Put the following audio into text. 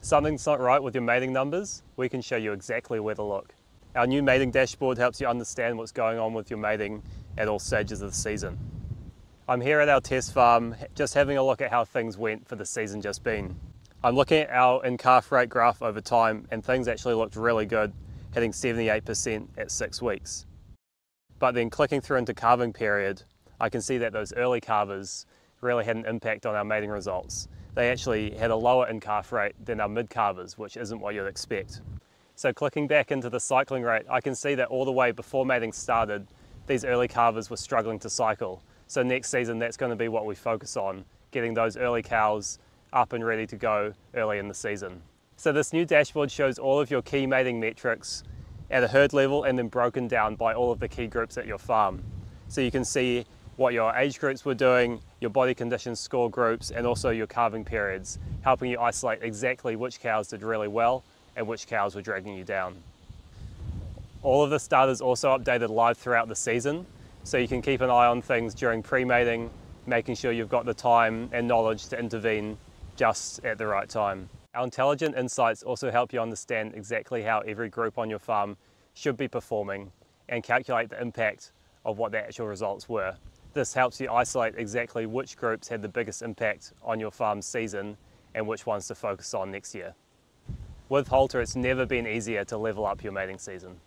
something's not right with your mating numbers, we can show you exactly where to look. Our new mating dashboard helps you understand what's going on with your mating at all stages of the season. I'm here at our test farm just having a look at how things went for the season just been. I'm looking at our in-calf rate graph over time and things actually looked really good, hitting 78% at six weeks. But then clicking through into calving period, I can see that those early calvers really had an impact on our mating results. They actually had a lower in-calf rate than our mid-calvers, which isn't what you'd expect. So clicking back into the cycling rate, I can see that all the way before mating started, these early calvers were struggling to cycle. So next season, that's going to be what we focus on, getting those early cows up and ready to go early in the season. So this new dashboard shows all of your key mating metrics at a herd level and then broken down by all of the key groups at your farm. So you can see what your age groups were doing, your body condition score groups, and also your calving periods, helping you isolate exactly which cows did really well and which cows were dragging you down. All of this data is also updated live throughout the season, so you can keep an eye on things during pre-mating, making sure you've got the time and knowledge to intervene just at the right time. Our intelligent insights also help you understand exactly how every group on your farm should be performing and calculate the impact of what the actual results were. This helps you isolate exactly which groups had the biggest impact on your farm's season and which ones to focus on next year. With Halter, it's never been easier to level up your mating season.